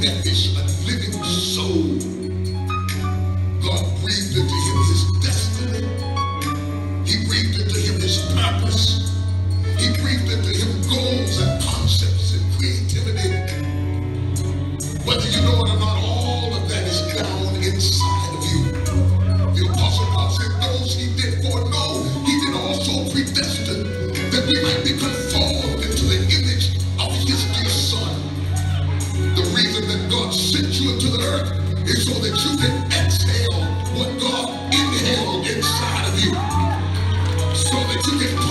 that is a living soul. 作っ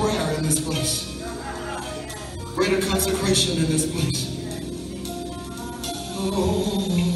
prayer in this place. Greater consecration in this place. Oh.